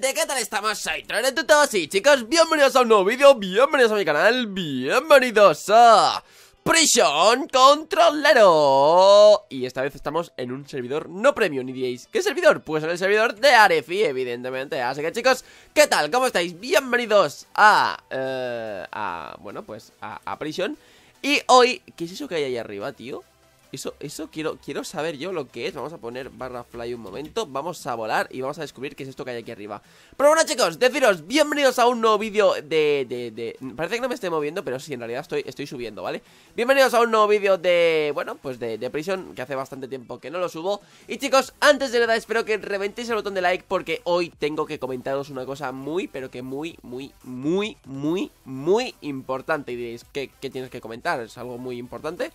¿qué tal estamos? Soy Tronetutos y chicos, bienvenidos a un nuevo vídeo, bienvenidos a mi canal, bienvenidos a Prison Controlero Y esta vez estamos en un servidor no premium, y diréis, ¿qué servidor? Pues en el servidor de Arefi, evidentemente Así que chicos, ¿qué tal? ¿Cómo estáis? Bienvenidos a... Eh, a bueno, pues a, a Prison Y hoy, ¿qué es eso que hay ahí arriba, tío? Eso, eso quiero, quiero saber yo lo que es Vamos a poner barra fly un momento Vamos a volar y vamos a descubrir qué es esto que hay aquí arriba Pero bueno chicos, deciros, bienvenidos a un nuevo vídeo de, de, Parece que no me estoy moviendo, pero sí, en realidad estoy, estoy subiendo, ¿vale? Bienvenidos a un nuevo vídeo de, bueno, pues de, de Prison Que hace bastante tiempo que no lo subo Y chicos, antes de nada espero que reventéis el botón de like Porque hoy tengo que comentaros una cosa muy, pero que muy, muy, muy, muy, muy importante Y diréis, ¿qué, qué tienes que comentar? ¿Es algo muy importante?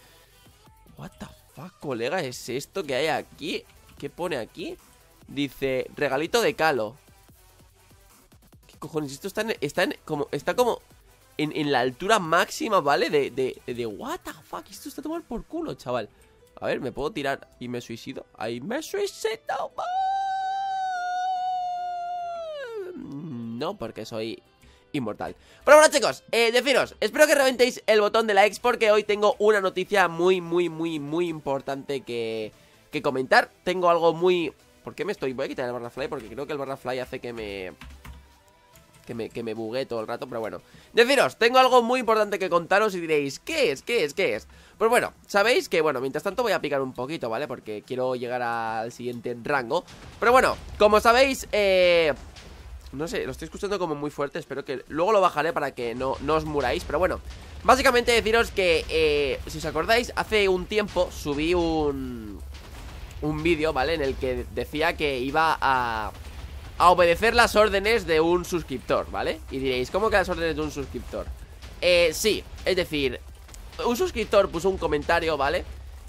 What the fuck, colega, es esto que hay aquí? ¿Qué pone aquí? Dice, regalito de calo ¿Qué cojones? Esto está, en, está, como, está como en, la altura máxima, ¿vale? De, de, de, what the fuck, esto está tomando por culo, chaval A ver, ¿me puedo tirar y me suicido? ¡Ahí me suicido! No, porque soy inmortal Pero bueno chicos, eh, deciros, espero que reventéis el botón de likes porque hoy tengo una noticia muy, muy, muy, muy importante que, que comentar Tengo algo muy... ¿Por qué me estoy...? Voy a quitar el barra fly porque creo que el barra fly hace que me... Que me, que me todo el rato, pero bueno Deciros, tengo algo muy importante que contaros y diréis ¿Qué es? ¿Qué es? ¿Qué es? Pues bueno, sabéis que, bueno, mientras tanto voy a picar un poquito, ¿vale? Porque quiero llegar al siguiente rango Pero bueno, como sabéis, eh... No sé, lo estoy escuchando como muy fuerte Espero que... Luego lo bajaré para que no, no os muráis Pero bueno, básicamente deciros que eh, Si os acordáis, hace un tiempo Subí un... Un vídeo, ¿vale? En el que decía que iba a... A obedecer las órdenes de un suscriptor, ¿vale? Y diréis, ¿cómo que las órdenes de un suscriptor? Eh, sí, es decir Un suscriptor puso un comentario, ¿vale?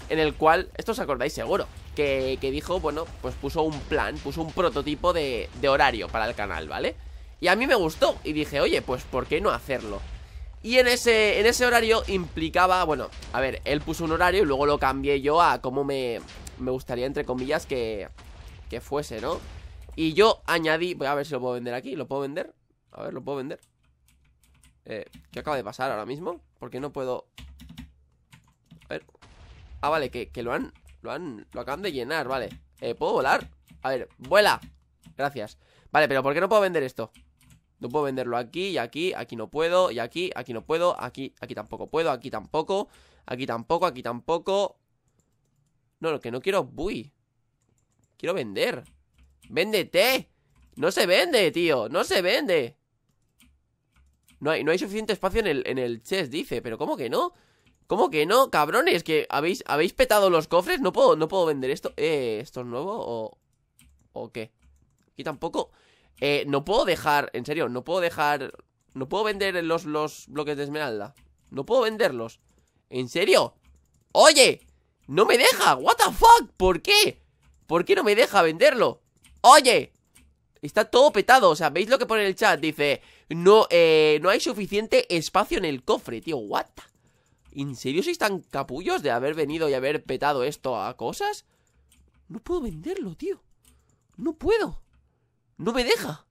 En el cual, esto os acordáis seguro que, dijo, bueno, pues puso un plan, puso un prototipo de, de, horario para el canal, ¿vale? Y a mí me gustó y dije, oye, pues ¿por qué no hacerlo? Y en ese, en ese horario implicaba, bueno, a ver, él puso un horario y luego lo cambié yo a cómo me, me gustaría, entre comillas, que, que fuese, ¿no? Y yo añadí, voy a ver si lo puedo vender aquí, ¿lo puedo vender? A ver, ¿lo puedo vender? Eh, ¿qué acaba de pasar ahora mismo? Porque no puedo... A ver... Ah, vale, que, que lo han lo han... Lo acaban de llenar, vale eh, ¿Puedo volar? A ver, vuela Gracias Vale, pero ¿por qué no puedo vender esto? No puedo venderlo aquí y aquí Aquí no puedo Y aquí, aquí no puedo Aquí, aquí tampoco puedo Aquí tampoco Aquí tampoco, aquí tampoco No, lo que no quiero Uy Quiero vender ¡Véndete! No se vende, tío No se vende no hay, no hay suficiente espacio en el, en el chest, dice Pero ¿cómo que no? ¿Cómo que no? Cabrones, que habéis, habéis petado los cofres No puedo, no puedo vender esto eh, ¿Esto es nuevo o...? ¿O qué? Aquí tampoco eh, no puedo dejar, en serio, no puedo dejar No puedo vender los, los bloques de esmeralda No puedo venderlos ¿En serio? ¡Oye! ¡No me deja! ¿What the fuck? ¿Por qué? ¿Por qué no me deja venderlo? ¡Oye! Está todo petado, o sea, ¿veis lo que pone en el chat? Dice, no, eh, no hay suficiente espacio en el cofre, tío, what ¿En serio sois tan capullos de haber venido y haber petado esto a cosas? No puedo venderlo, tío. No puedo. No me deja.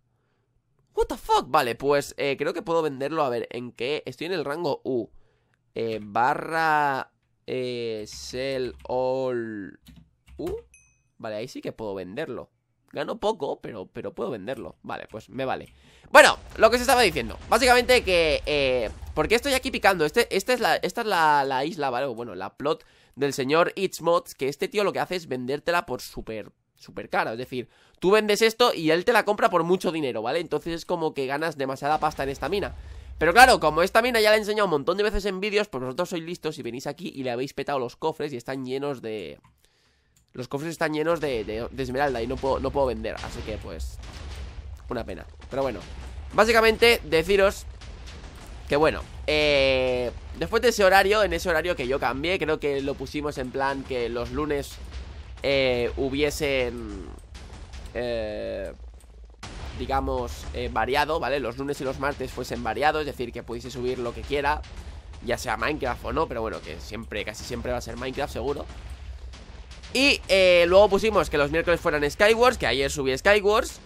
What the fuck Vale, pues eh, creo que puedo venderlo. A ver, ¿en qué? Estoy en el rango U. Eh, Barra eh, Sell all U. Vale, ahí sí que puedo venderlo Gano poco, pero, pero puedo venderlo Vale, pues me vale Bueno, lo que se estaba diciendo Básicamente que... Eh, ¿Por qué estoy aquí picando? Este, este es la, esta es la, la isla, ¿vale? Bueno, la plot del señor Itzmods Que este tío lo que hace es vendértela por súper... Súper cara, es decir, tú vendes esto y él te la compra por mucho dinero, ¿vale? Entonces es como que ganas demasiada pasta en esta mina pero claro, como esta mina ya la he enseñado un montón de veces en vídeos Pues vosotros sois listos y venís aquí y le habéis petado los cofres Y están llenos de... Los cofres están llenos de, esmeralda y no puedo, no puedo vender Así que pues... Una pena Pero bueno Básicamente deciros que bueno, eh, después de ese horario, en ese horario que yo cambié, creo que lo pusimos en plan que los lunes eh, hubiesen, eh, digamos, eh, variado, ¿vale? Los lunes y los martes fuesen variados, es decir, que pudiese subir lo que quiera, ya sea Minecraft o no, pero bueno, que siempre, casi siempre va a ser Minecraft, seguro. Y eh, luego pusimos que los miércoles fueran Skywars, que ayer subí Skywars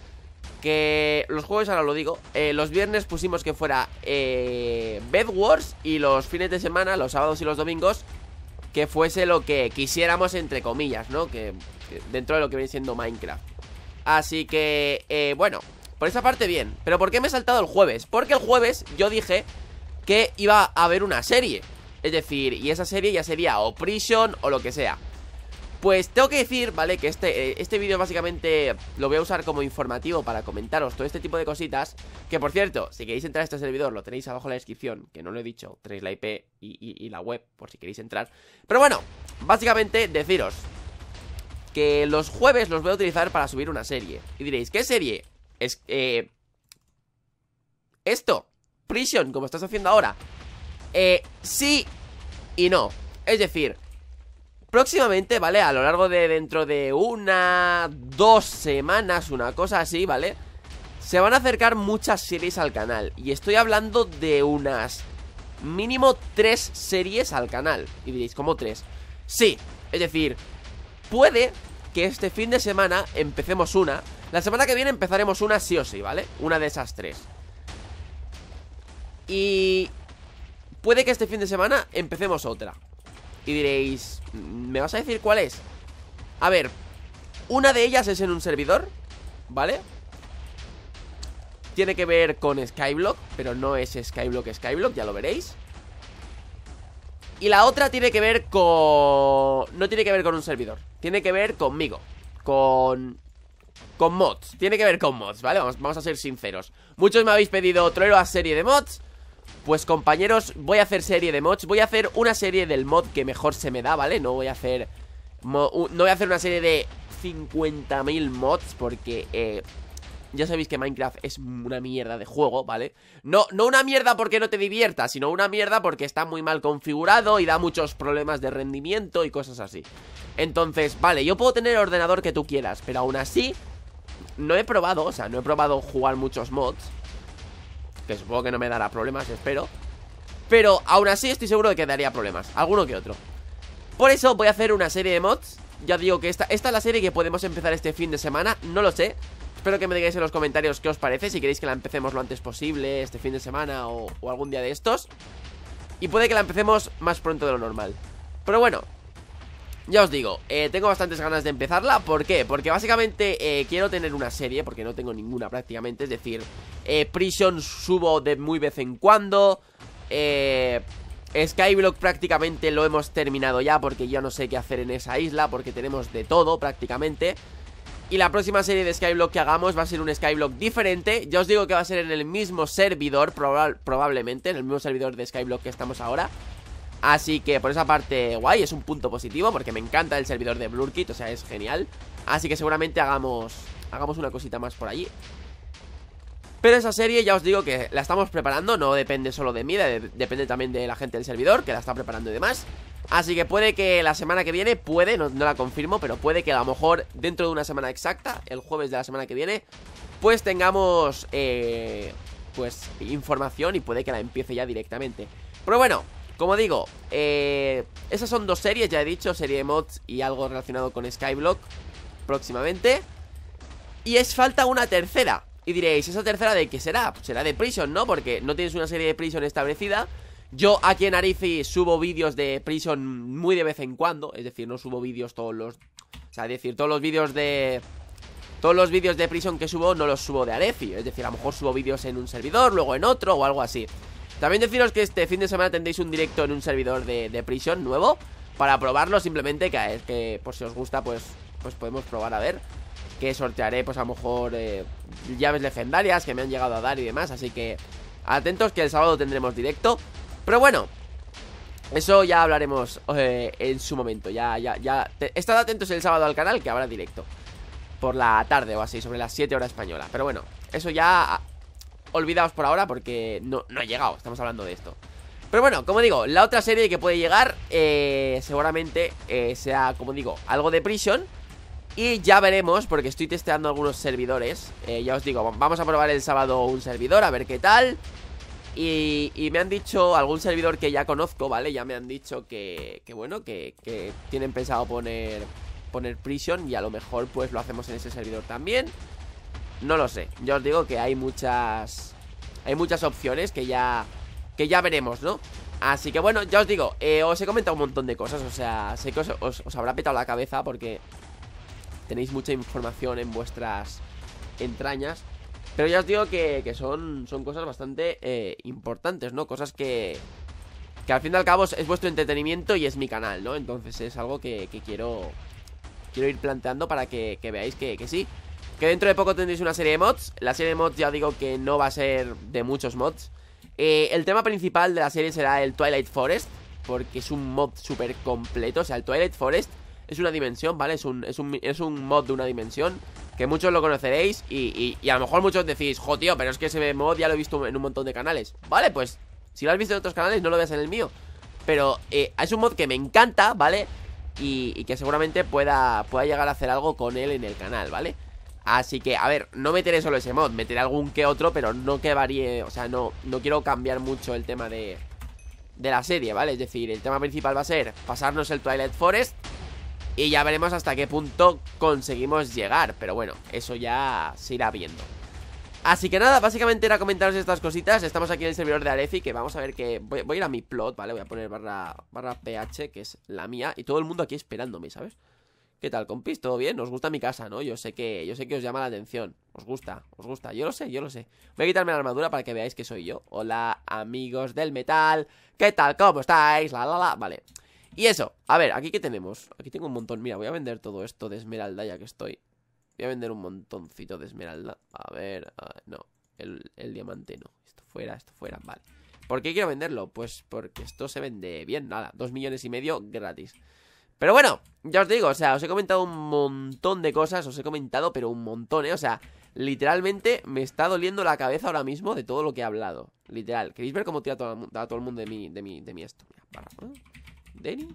Que los jueves, ahora lo digo eh, Los viernes pusimos que fuera eh, Y los fines de semana, los sábados y los domingos Que fuese lo que quisiéramos entre comillas, ¿no? Que, que dentro de lo que viene siendo Minecraft Así que, eh, bueno Por esa parte bien Pero ¿por qué me he saltado el jueves? Porque el jueves yo dije que iba a haber una serie Es decir, y esa serie ya sería o Prison o lo que sea pues tengo que decir, ¿vale? Que este, eh, este vídeo básicamente lo voy a usar como informativo para comentaros todo este tipo de cositas. Que por cierto, si queréis entrar a este servidor lo tenéis abajo en la descripción Que no lo he dicho, tenéis la IP y, la web por si queréis entrar. Pero bueno, básicamente deciros Que los jueves los voy a utilizar para subir una serie. Y diréis, ¿qué serie? Es, eh... Esto, Prison, como estás haciendo ahora. Eh, sí y no. Es decir Próximamente, ¿vale? A lo largo de dentro de una, dos semanas, una cosa así, ¿vale? Se van a acercar muchas series al canal Y estoy hablando de unas mínimo tres series al canal Y diréis, ¿cómo tres? Sí, es decir, puede que este fin de semana empecemos una La semana que viene empezaremos una sí o sí, ¿vale? Una de esas tres Y puede que este fin de semana empecemos otra y diréis, ¿me vas a decir cuál es? A ver, una de ellas es en un servidor, ¿vale? Tiene que ver con Skyblock, pero no es Skyblock Skyblock, ya lo veréis Y la otra tiene que ver con... No tiene que ver con un servidor Tiene que ver conmigo Con... Con mods, tiene que ver con mods, ¿vale? Vamos, vamos a ser sinceros Muchos me habéis pedido otro a serie de mods pues compañeros, voy a hacer serie de mods Voy a hacer una serie del mod que mejor se me da, ¿vale? No voy a hacer... No voy a hacer una serie de 50.000 mods Porque eh, ya sabéis que Minecraft es una mierda de juego, ¿vale? No, no una mierda porque no te diviertas, sino una mierda porque está muy mal configurado y da muchos problemas de rendimiento y cosas así. Entonces, vale, yo puedo tener el ordenador que tú quieras, pero aún así no he probado, o sea, no he probado jugar muchos mods que supongo que no me dará problemas, espero. Pero aún así estoy seguro de que daría problemas. Alguno que otro. Por eso voy a hacer una serie de mods. Ya digo que esta, esta es la serie que podemos empezar este fin de semana. No lo sé. Espero que me digáis en los comentarios qué os parece. Si queréis que la empecemos lo antes posible Este fin de semana o, algún día de estos. Y puede que la empecemos más pronto de lo normal. Pero bueno, ya os digo, eh, tengo bastantes ganas de empezarla. ¿Por qué? Porque básicamente eh, quiero tener una serie Porque no tengo ninguna prácticamente. Es decir, eh, Prison subo de muy vez en cuando. Eh, Skyblock prácticamente lo hemos terminado ya Porque ya no sé qué hacer en esa isla Porque tenemos de todo prácticamente. Y la próxima serie de Skyblock que hagamos Va a ser un Skyblock diferente. Ya os digo que va a ser en el mismo servidor Probablemente, en el mismo servidor de Skyblock que estamos ahora Así que por esa parte, guay, es un punto positivo Porque me encanta el servidor de Blurkit, o sea, es genial. Así que seguramente hagamos Hagamos una cosita más por allí. Pero esa serie ya os digo que la estamos preparando No depende solo de mí, depende también de la gente del servidor Que la está preparando y demás. Así que puede que la semana que viene, puede, no, la confirmo Pero puede que a lo mejor dentro de una semana exacta El jueves de la semana que viene Pues tengamos, eh, pues, información Y puede que la empiece ya directamente. Pero bueno, como digo, eh, esas son dos series, ya he dicho, serie de mods y algo relacionado con Skyblock próximamente. Y es falta una tercera. Y diréis, ¿esa tercera de qué será? Pues será de Prison, ¿no? Porque no tienes una serie de Prison establecida. Yo aquí en Arifi subo vídeos de Prison muy de vez en cuando. Es decir, no subo vídeos todos los... O sea, es decir, todos los vídeos de... Todos los vídeos de Prison que subo no los subo de Arefi. Es decir, a lo mejor subo vídeos en un servidor, luego en otro o algo así. También deciros que este fin de semana tendréis un directo en un servidor de, de Prison nuevo Para probarlo simplemente, que, que por si os gusta pues, pues podemos probar a ver Que sortearé pues a lo mejor eh, llaves legendarias que me han llegado a dar y demás Así que atentos que el sábado tendremos directo. Pero bueno, eso ya hablaremos eh, en su momento Ya, ya, ya Estad atentos el sábado al canal que habrá directo Por la tarde o así, sobre las 7 horas española. Pero bueno, eso ya olvidaos por ahora porque no, no ha llegado, estamos hablando de esto. Pero bueno, como digo, la otra serie que puede llegar eh, seguramente eh, sea, como digo, algo de Prison. Y ya veremos, porque estoy testeando algunos servidores. Eh, ya os digo, vamos a probar el sábado un servidor, a ver qué tal. Y, me han dicho, algún servidor que ya conozco, ¿vale? Ya me han dicho que, bueno, que, que tienen pensado poner, poner Prison y a lo mejor pues lo hacemos en ese servidor también. No lo sé. Yo os digo que hay muchas... Hay muchas opciones que ya... Que ya veremos, ¿no? Así que bueno, ya os digo, eh, os he comentado un montón de cosas, o sea, sé que os, habrá petado la cabeza porque tenéis mucha información en vuestras entrañas. Pero ya os digo que, son, son cosas bastante eh, importantes, ¿no? Cosas que, que al fin y al cabo es vuestro entretenimiento y es mi canal, ¿no? Entonces es algo que, quiero quiero ir planteando para que, veáis que, que, sí. Que dentro de poco tendréis una serie de mods. La serie de mods ya digo que no va a ser de muchos mods. Eh, el tema principal de la serie será el Twilight Forest, porque es un mod súper completo. O sea, el Twilight Forest es una dimensión, ¿vale? Es un, es un, es un mod de una dimensión que muchos lo conoceréis y, a lo mejor muchos decís, jo, tío, pero es que ese mod ya lo he visto en un montón de canales. Vale, pues si lo has visto en otros canales, no lo veas en el mío. Pero eh, es un mod que me encanta, ¿vale? Y, y, que seguramente pueda, pueda llegar a hacer algo con él en el canal, ¿vale? Así que, a ver, no meteré solo ese mod, meteré algún que otro, pero no que varíe, o sea, no, no quiero cambiar mucho el tema de, de la serie, ¿vale? Es decir, el tema principal va a ser pasarnos el Twilight Forest y ya veremos hasta qué punto conseguimos llegar, pero bueno, eso ya se irá viendo. Así que nada, básicamente era comentaros estas cositas Estamos aquí en el servidor de Arefi Que vamos a ver que... Voy, a ir a mi plot, ¿vale? Voy a poner barra, barra PH, que es la mía Y todo el mundo aquí esperándome, ¿sabes? ¿Qué tal, compis? ¿Todo bien? ¿Os gusta mi casa, no? Yo sé que yo sé que os llama la atención. Os gusta, os gusta. Yo lo sé, yo lo sé. Voy a quitarme la armadura para que veáis que soy yo. Hola, amigos del metal. ¿Qué tal? ¿Cómo estáis? La, la, la. Vale. Y eso. A ver, ¿aquí qué tenemos? Aquí tengo un montón. Mira, voy a vender todo esto de esmeralda ya que estoy. Voy a vender un montoncito de esmeralda. A ver, no. El, el diamante no. Esto fuera, esto fuera. Vale. ¿Por qué quiero venderlo? Pues porque esto se vende bien. Nada, dos millones y medio gratis. Pero bueno, ya os digo, o sea, os he comentado un montón de cosas, os he comentado, pero un montón, ¿eh? O sea, literalmente me está doliendo la cabeza ahora mismo de todo lo que he hablado. Literal. ¿Queréis ver cómo tira todo, todo el mundo de mi, de mi, de mi esto? Mira, Denny.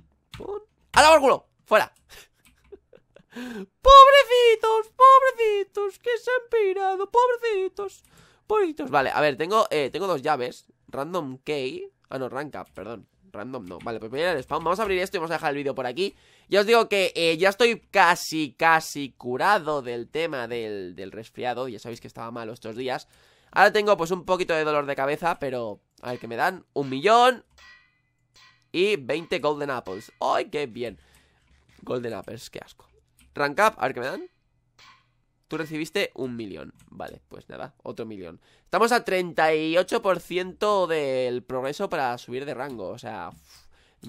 ¡A la culo! ¡Fuera! ¡Pobrecitos! ¡Pobrecitos! ¡Que se han pirado! ¡Pobrecitos! ¡Pobrecitos! Vale, a ver, tengo, eh, tengo dos llaves. Random key. Ah, no, rank perdón. Random no. Vale, pues voy a ir al spawn. Vamos a abrir esto y vamos a dejar el vídeo por aquí. Ya os digo que eh, ya estoy casi, casi curado del tema del, del resfriado. Ya sabéis que estaba malo estos días. Ahora tengo pues un poquito de dolor de cabeza, pero... A ver, que me dan un millón y 20 Golden Apples. ¡Ay, qué bien! Golden Apples, qué asco. Rank up, a ver qué me dan. Tú recibiste un millón. Vale, pues nada, otro millón. Estamos a 38% del progreso para subir de rango. O sea,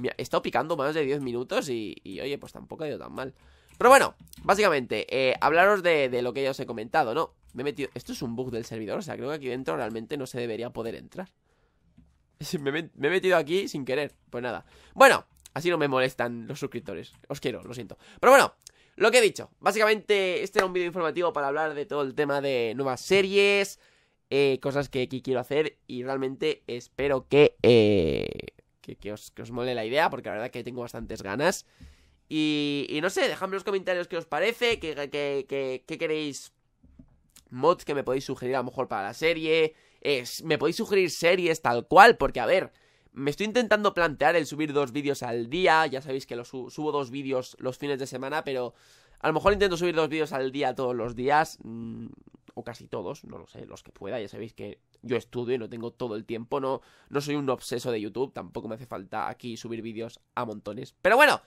he estado picando más de 10 minutos y, oye, pues tampoco ha ido tan mal. Pero bueno, básicamente, eh, hablaros de, lo que ya os he comentado, ¿no? Me he metido... Esto es un bug del servidor, o sea, creo que aquí dentro realmente no se debería poder entrar. me he metido aquí sin querer. Pues nada. Bueno, así no me molestan los suscriptores. Os quiero, lo siento. Pero bueno, lo que he dicho, básicamente este era un vídeo informativo para hablar de todo el tema de nuevas series, eh, cosas que, quiero hacer y realmente espero que, eh, que, os, que, mole la idea porque la verdad que tengo bastantes ganas. Y, y no sé, dejadme en los comentarios qué os parece, qué, queréis mods que me podéis sugerir a lo mejor para la serie, me podéis sugerir series tal cual, porque a ver... Me estoy intentando plantear el subir dos vídeos al día. Ya sabéis que lo subo dos vídeos los fines de semana, pero a lo mejor intento subir dos vídeos al día todos los días. Mm, o casi todos, no lo sé, los que pueda. Ya sabéis que yo estudio y no tengo todo el tiempo. No, no soy un obseso de YouTube. Tampoco me hace falta aquí subir vídeos a montones. Pero bueno,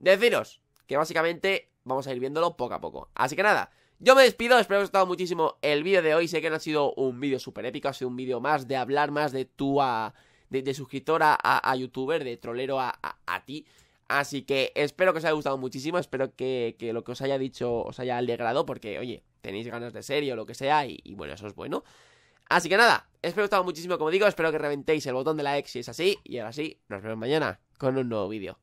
deciros que básicamente vamos a ir viéndolo poco a poco. Así que nada. Yo me despido, espero que os haya gustado muchísimo el vídeo de hoy. Sé que no ha sido un vídeo súper épico, ha sido un vídeo más de hablar más de tú a de, suscriptor a, youtuber, de trolero a, ti. Así que espero que os haya gustado muchísimo, espero que, lo que os haya dicho os haya alegrado, porque, oye, tenéis ganas de serie o lo que sea, y, bueno, eso es bueno. Así que nada, espero que os haya gustado muchísimo, como digo, espero que reventéis el botón de la X si es así, y ahora sí, nos vemos mañana con un nuevo vídeo.